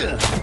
Ugh.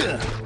Yeah.